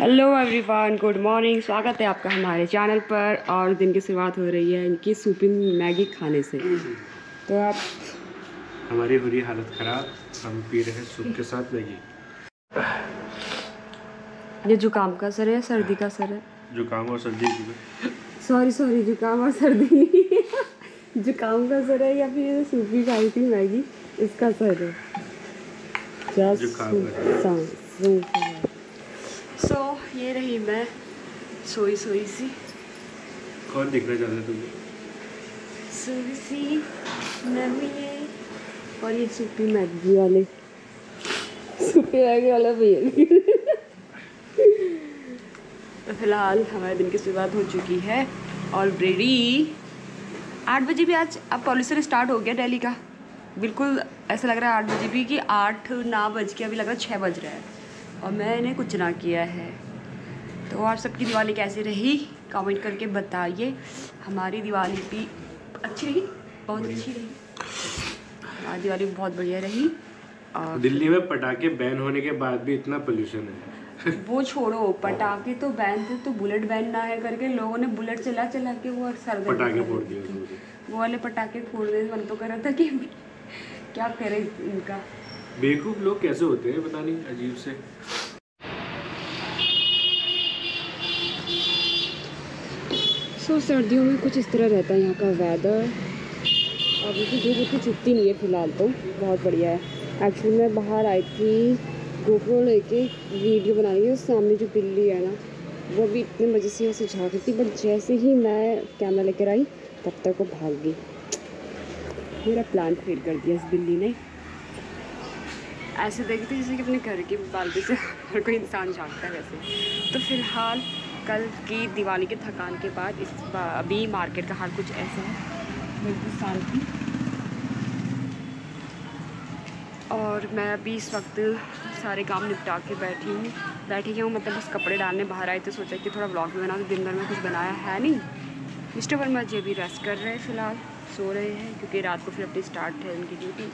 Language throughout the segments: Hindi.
हेलो एवरीवन गुड मॉर्निंग स्वागत है आपका हमारे चैनल पर और दिन की शुरुआत हो रही है इनकी सूपिन मैगी खाने से। तो आप हमारी बुरी हालत खराब हम पी रहे हैं सूप के साथ मैगी। ये जुकाम का सर है सर्दी का सर है? जुकाम और सर्दी सॉरी सॉरी जुकाम और सर्दी। नहीं जुकाम का सर है या फिर सूपी खाई थी मैगी? इसका सर है। जुकाम सूप- सूप ये रही मैं सोई सोई सी। कौन दिखना चाहता है तुझे? सोई सी है। और ये सूपी मैगी वाले। सूपी मैगी वाला भैया तो फ़िलहाल हमारे दिन की शुरुआत हो चुकी है। ऑलरेडी आठ बजे भी आज अब पॉल्यूशन स्टार्ट हो गया दिल्ली का। बिल्कुल ऐसा लग रहा है आठ बजे भी कि आठ ना बज के अभी लग रहा है छः बज रहा है। और मैंने कुछ ना किया है। तो आप सबकी दिवाली कैसी रही? कमेंट करके बताइए। हमारी दिवाली भी अच्छी रही बहुत अच्छी रही। हमारी दिवाली बहुत बढ़िया रही। और दिल्ली में पटाखे बैन होने के बाद भी इतना पोल्यूशन है। वो छोड़ो पटाखे तो बैन थे तो बुलेट बैन ना है करके लोगों ने बुलेट चला चला के वो सर पटाखे फोड़ दिए। वो वाले पटाखे फोड़ने मन तो कर रहा था कि क्या करे इनका। बेवकूफ़ लोग कैसे होते हैं पता नहीं अजीब से। सो सर्दियों में कुछ इस तरह रहता है यहाँ का वेदर अभी तो धूप उतनी छुट्टी नहीं है फ़िलहाल तो। बहुत बढ़िया है। एक्चुअली मैं बाहर आई थी गोप्रो लेके वीडियो बनाने की उस सामने जो बिल्ली है ना, वो भी इतने मज़े से उसे झाँक रही थी। बट जैसे ही मैं कैमरा लेकर आई, तब तक वो भाग गई। मेरा प्लान फेल कर दिया इस बिल्ली ने। ऐसे देखते जैसे कि अपने घर की बालटी से हर कोई इंसान झाँकता है वैसे। तो फ़िलहाल कल की दिवाली के थकान के बाद इस अभी मार्केट का हाल कुछ ऐसा है। बिल्कुल शांति। और मैं अभी इस वक्त सारे काम निपटा के बैठी हूँ। बैठी हूँ मतलब बस कपड़े डालने बाहर आई तो सोचा कि थोड़ा ब्लॉग भी बना तो दिन भर में कुछ बनाया है नहीं। मिस्टर वर्मा जी अभी रेस्ट कर रहे हैं फ़िलहाल। सो रहे हैं, क्योंकि रात को फिर अपनी स्टार्ट है उनकी ड्यूटी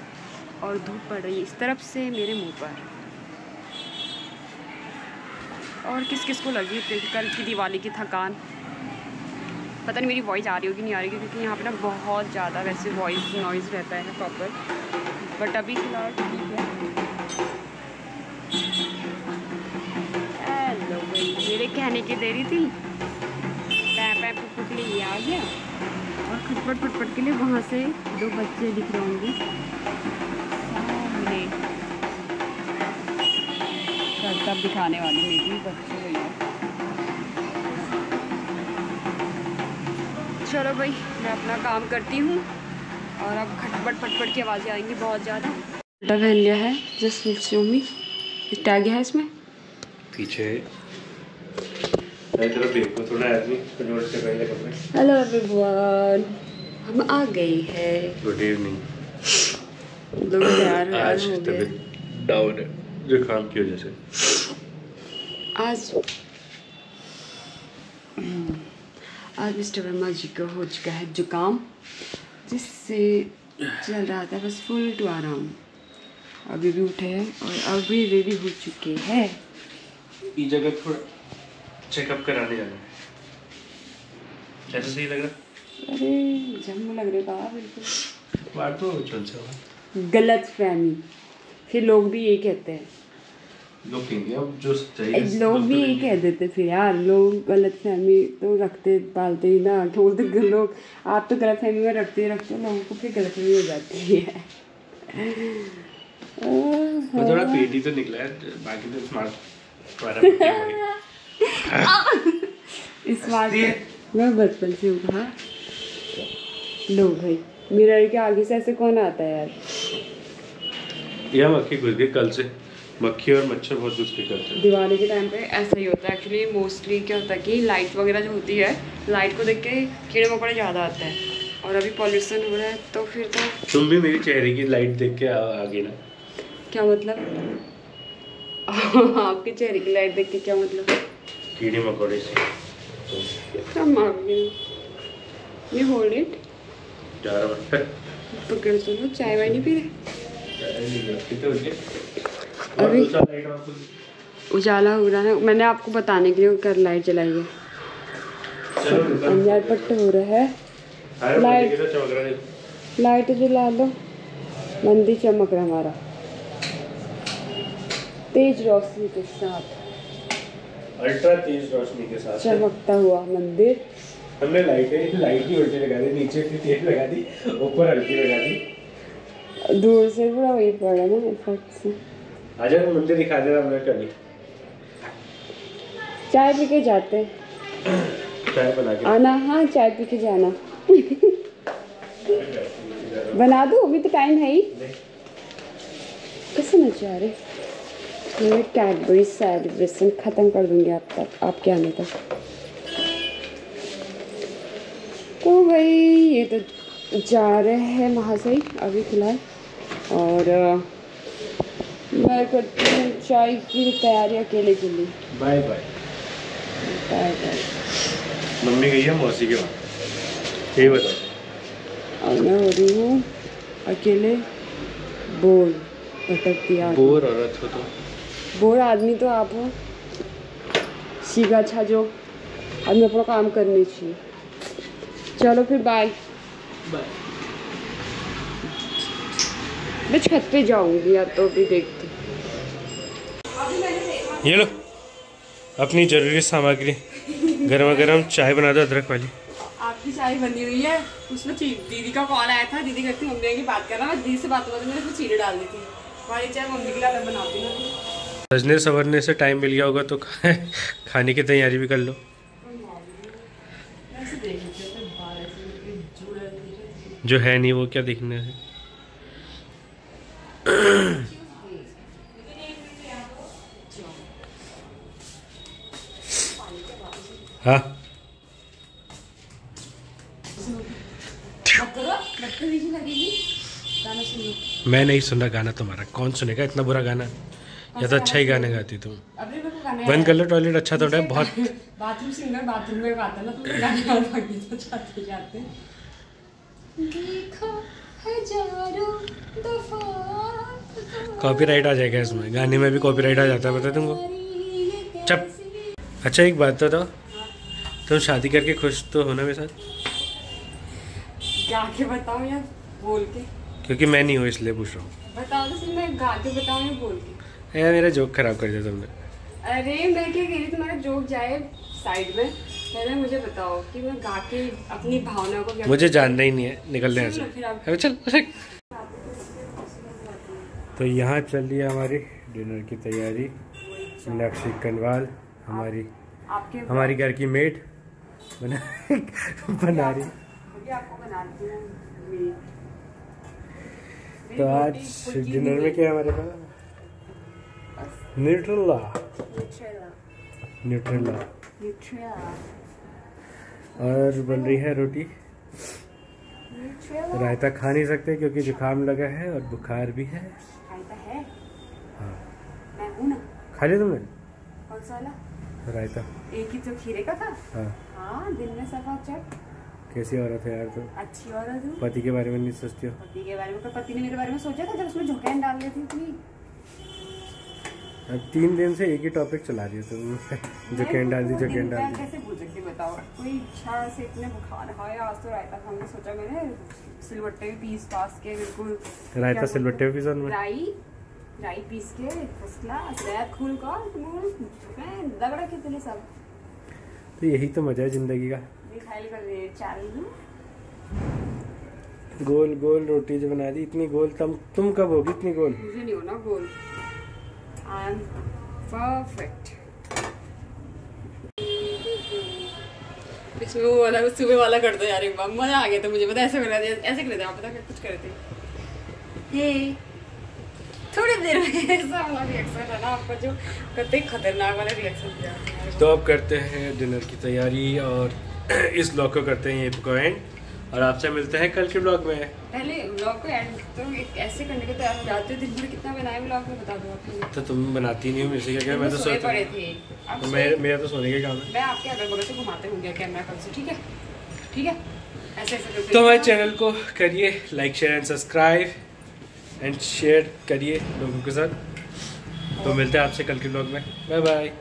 और धूप पड़ रही है। इस तरफ़ से मेरे मुँह पर। और किस किस को लगी कल की दिवाली की थकान? पता नहीं, मेरी वॉइस आ रही होगी, नहीं आ रही होगी क्योंकि यहाँ पे ना बहुत ज़्यादा वैसे वॉइस नॉइज़ रहता है प्रॉपर बट अभी फ़िलहाल ठीक है। हेलो मेरे कहने की देरी थी। पै पै पुप्पू के लिए ये आ गया। और खटपट फटपट के लिए वहाँ से दो बच्चे दिख रहे होंगे। तब दिखाने वाली मेरी बच्चे भैया चलो भाई मैं अपना काम करती हूँ और अब खटपट फटपट की आवाज़ें आएँगी बहुत ज़्यादा। उल्टा पहन लिया है जस्ट मी टैग है इसमें। पीछे। हेलो एवरीवन हम आ गए हैं। गुड इवनिंग लोग तैयार आज हो गए। तबीयत डाउन है। जुकाम की वजह से। आज आज मिस्टर वर्मा जी को हो चुका है जुकाम जिससे चल रहा था बस फुल टू आराम। अभी भी उठे हैं और अभी रेडी हो चुके हैं। ये जगह थोड़ा चेकअप कराने जाना है। कैसे सही लग रहा? अरे जम्मू लग रहे बाबा बिल्कुल। बात तो गलत फहमी। फिर लोग भी यही कहते हैं। लोग कहेंगे अब जो सच्चाई ए, है लोग भी यही कह देते फिर यार लोग गलत फहमी तो रखते पालते ही ना ठोल तो लोग। आप तो गलत फहमी में रखते ही रखते लोगों को फिर गलत फहमी हो जाती है। वो थोड़ा पेट ही तो निकला है बाकी तो स्मार्ट पेट ही। है। मैं बचपन से हूँ हाँ। लो भाई मिरर के आगे से ऐसे कौन आता है यार? यह मक्खी घुस गई कल से। मक्खी और मच्छर बहुत घुस करते हैं। दिवाली के टाइम पे ऐसा ही होता है। एक्चुअली मोस्टली क्या होता है कि लाइट वगैरह जो होती है लाइट को देख के कीड़े मकोड़े ज़्यादा आते हैं। और अभी पॉल्यूशन हो रहा है तो फिर तो तुम भी मेरी चेहरे की लाइट देख के आ, आ गई ना। क्या मतलब? आपके चेहरे की लाइट देख के क्या मतलब? कीड़े मकोड़े से। तो कम ये होल्ड इट हूँ। पकड़ सुनो चाय वाय नहीं पी रहे? अभी- उजाला हो रहा है मैंने आपको बताने के लिए कर लाइट जलाई है। अंजार पट्ट हो रहा है। लाइट- है। लाइट जला लो। मंदिर चमक रहा हमारा। तेज रोशनी के साथ। अल्ट्रा तेज रोशनी के साथ चमकता हुआ मंदिर। हमने लाइटें लाइट की उल्टी लगा दी नीचे की तेज लगा दी ऊपर हल्की लगा दी। दूर से पूरा वही पड़ा ना इफ़ेक्ट से। आजा मंदिर दिखा दे रहा मैं कभी चाय पी के जाते चाय बना के। आना हाँ चाय पी के जाना। बना दो अभी तो टाइम है ही। कैसे नज़ारे मैं कैडबरी सेलिब्रेशन ख़त्म कर दूँगी आप तक आपके आने तक। तो भाई ये तो जा रहे हैं वहाँ से अभी फ़िलहाल। और मैं करती हूँ चाय की तैयारी अकेले के लिए। Bye bye. Bye bye. Mummy गई है मौसी के वहाँ? यही बताओ। और मैं हो रही हूँ। अकेले। बोर भटकती बोर औरत हो तो। बोर आदमी तो आप हो। सीखा अच्छा जो आदमी अपना काम करनी चाहिए। चलो फिर बाय बाय मैं छत पे जाऊँगी या तो अभी देखती ये लो। अपनी ज़रूरी सामग्री। गर्मा गर्म चाय बना दो अदरक वाली। आपकी चाय बनी हुई है। उसमें दीदी का कॉल आया था। दीदी कहती मम्मी की बात करना। मैं दीदी से बात हुआ मैंने उसमें चीनी डाल दी थी। हमारी चाय मम्मी के लिए अलग बनाती हूँ सजने संवरने से टाइम मिल गया होगा तो खाने की तैयारी भी कर लो। जो है नहीं वो क्या देखना है? हाँ? बदतमीजी लगेगी गाना सुन लो मैं नहीं सुन रहा गाना तुम्हारा। कौन सुनेगा इतना बुरा गाना? या तो अच्छा ही गाने गाती तुम। बंद कर लो टॉयलेट अच्छा तो है बहुत। बाथरूम सिंगर बाथरूम में गाता ना तो मैं गाने गा बाकी तो जाते जाते देखो हज़ारों दफ़ा कॉपीराइट आ जाएगा इसमें। गाने में भी कॉपीराइट आ जाता है पता तुमको? चप। अच्छा एक बात तो बताओ। तुम शादी करके खुश तो हो ना मेरे साथ? गा के बताऊँ या बोल के। क्योंकि मैं नहीं हूँ इसलिए पूछ रहा हूँ। बताओ तो सिर्फ़ मैं गा के बताऊँ या बोल के। यार मेरा जोक खराब कर दिया तुमने। अरे मैं क्या कह रही तुम्हारा जोक जाए साइड में। पहले मुझे बताओ कि मैं गा के अपनी भावना को क्या मुझे जानना ही नहीं है निकल देना फिर चल तो यहाँ चल रही है हमारी डिनर की तैयारी। मीनाक्षी कनवाल हमारी हमारी घर की मेड। बना बना रही। तो आज डिनर में क्या है हमारे पास? न्यूट्रला। न्यूट्रेला। और बन रही है रोटी। रायता खा नहीं सकते क्योंकि जुकाम लगा है और बुखार भी है। रायता है? हाँ। मैं खा लिया तुमने? कौन सा वाला? रायता। एक ही तो खीरे का था? हाँ। हाँ दिन में सफ़ा चट कैसी औरत है यार तुम अच्छी औरत हूँ। पति के बारे में नहीं सोचती हो? पति के बारे में तो पति ने मेरे बारे में सोचा था जब उसमें झोंकैन डाल दी थी इतनी। अब तीन दिन से एक ही टॉपिक चला रही हो तुम जो कैन डाल दी जो कैन डाल दी। कैसे भूल सकती बताओ? कोई इच्छा से इतने बुखार है आज तो रायता खाऊँगी सोचा मैंने। सिलवट्टे भी पीस पास के बिल्कुल। रायता भी में राई राई पीस के फ़र्स्ट क्लास रैत खूल का दगड़ा के तेरे सब तो यही तो मज़ा है ज़िंदगी का। मिखाइल कर रहे चाल गोल गोल रोटी जो बना दी इतनी गोल तुम तुम कब होगी इतनी गोल? मुझे नहीं होना गोल। परफेक्ट इसमें वो वाला सुबह वाला कर दो यार एक बार। मज़ा आ गया था मुझे पता ऐसे कर ऐसे कर रहे आप पता कुछ करते रहे थे हे थोड़ी देर में ऐसा वाला रिएक्शन है ना आपका जो कतई खतरनाक वाला रिएक्शन दिया तो अब करते हैं डिनर की तैयारी और इस ब्लॉग को करते हैं यहीं को एंड और आपसे मिलते हैं कल के ब्लॉग में। पहले व्लॉग को एंड तो ऐसे करने के तैयार जाते हो दिन भर कितना बनाए व्लॉग में बता दो आप मुझे। तो तुम बनाती नहीं हो मेरे से क्या? क्या मैं तो सोए पड़े थे। तो मैं मेरा तो सोने का काम है। मैं आपके अगल बगल से घुमाते होंगे कैमरा कल से ठीक है? ठीक है? ऐसे ऐसे तो हमारे चैनल को करिए like share and subscribe and share करिए लोगों के साथ। तो मिलते हैं आपसे कल के ब्लॉग में। Bye bye